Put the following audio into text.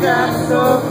that's so